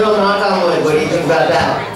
Bill knock on wood. What do you think about that?